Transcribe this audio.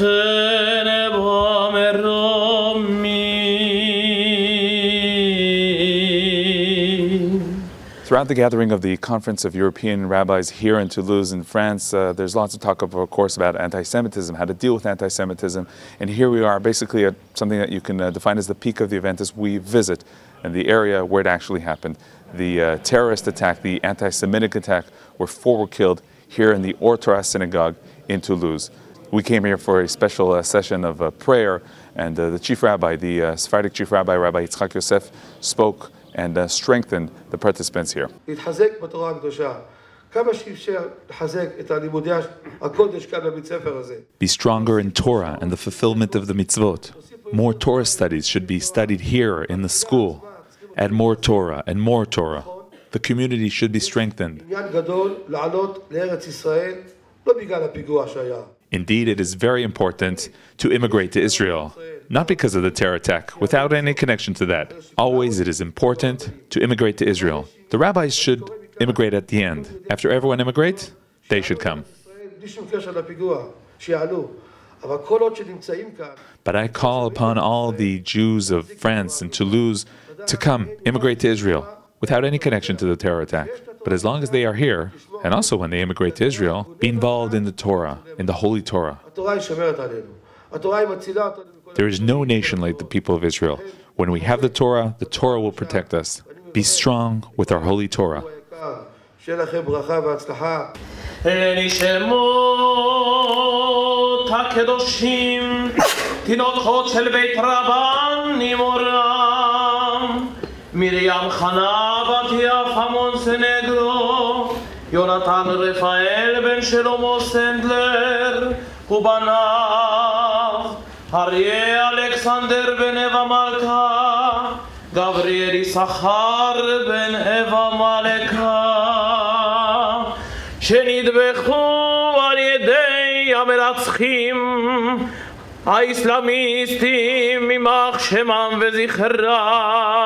Throughout the gathering of the Conference of European Rabbis here in Toulouse in France, uh, there's lots of talk, of, of course, about anti-Semitism, how to deal with anti-Semitism. And here we are basically at something that you can uh, define as the peak of the event as we visit and the area where it actually happened. The uh, terrorist attack, the anti-Semitic attack, where four were killed here in the Ortora synagogue in Toulouse. We came here for a special uh, session of uh, prayer, and uh, the chief rabbi, the Sephardic chief rabbi, Rabbi Yitzchak Yosef, spoke and uh, strengthen the participants here. Be stronger in Torah and the fulfillment of the mitzvot. More Torah studies should be studied here in the school. Add more Torah and more Torah. The community should be strengthened. Indeed, it is very important to immigrate to Israel, not because of the terror attack, without any connection to that. Always it is important to immigrate to Israel. The rabbis should immigrate at the end. After everyone immigrates, they should come. But I call upon all the Jews of France and Toulouse to come, immigrate to Israel, without any connection to the terror attack. But as long as they are here, and also when they immigrate to Israel, be involved in the Torah, in the Holy Torah. There is no nation like the people of Israel. When we have the Torah, the Torah will protect us. Be strong with our Holy Torah. מרים Միրիամ խանաբաթի ավհամոն սենեգրո, Յոնաթան ռեֆայել բեն շելոմո սենդլեր, Կուբանախ, Հարյե ալեքսանդեր բեն էվա մալքա, Գավրիելի սախար բեն էվա մալեքա, Շենիդ բեխու արյեդեի ամերացխիմ, האסלאמיסטים יימח שמם וזכרם